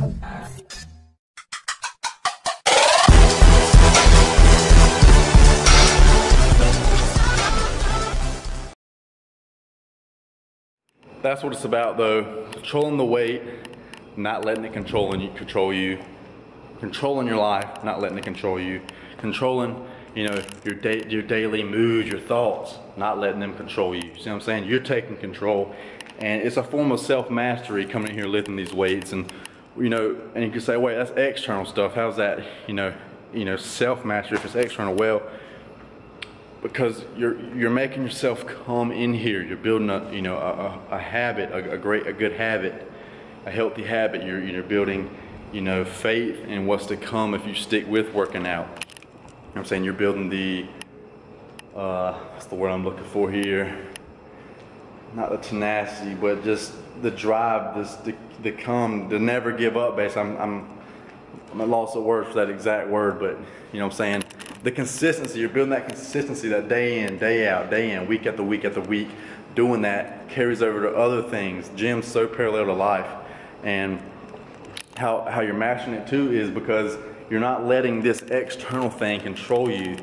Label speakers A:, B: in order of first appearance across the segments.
A: That's what it's about though. Controlling the weight, not letting it control you, control you. Controlling your life, not letting it control you. Controlling, you know, your day, your daily moods, your thoughts, not letting them control you. See what I'm saying? You're taking control. And it's a form of self-mastery coming in here lifting these weights and you know, and you can say, wait, that's external stuff. How's that, you know, you know, self-mastery if it's external? Well, because you're you're making yourself come in here. You're building a you know a, a habit, a, a, great a good habit, a healthy habit. You're you're building you know faith in what's to come if you stick with working out. You know I'm saying you're building the uh, what's the word I'm looking for here? Not the tenacity, but just the drive, this the the come, to never give up. Basically, I'm I'm I'm at loss of words for that exact word, but you know what I'm saying the consistency, you're building that consistency that day in, day out, day in, week after week after week, doing that carries over to other things. Gym's so parallel to life. And how, how you're mastering it too is because you're not letting this external thing control you.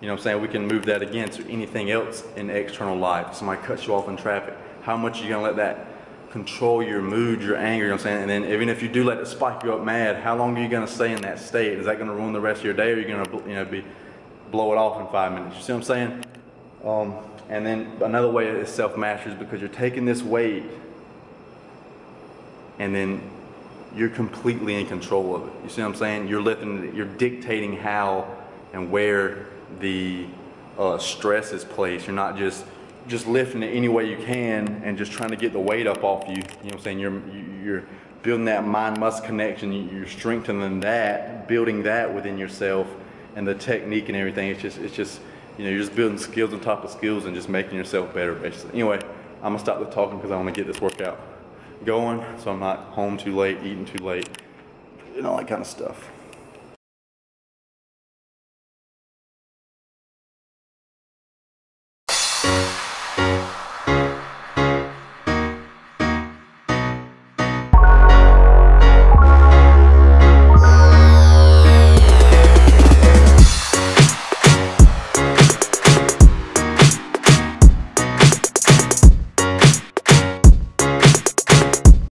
A: You know what I'm saying? We can move that again to anything else in external life. Somebody cuts you off in traffic. How much are you going to let that control your mood, your anger, you know what I'm saying? And then even if you do let it spike you up mad, how long are you going to stay in that state? Is that going to ruin the rest of your day or are you going to, you know, be, blow it off in five minutes? You see what I'm saying? Um, and then another way is self-mastery is because you're taking this weight and then you're completely in control of it. You see what I'm saying? You're lifting, you're dictating how and where the uh, stress is placed. You're not just just lifting it any way you can and just trying to get the weight up off you. You know what I'm saying? You're you're building that mind muscle connection. You're strengthening that, building that within yourself, and the technique and everything. It's just it's just you know you're just building skills on top of skills and just making yourself better. Basically. Anyway, I'm gonna stop the talking because I want to get this workout going, so I'm not home too late, eating too late, and all that kind of stuff.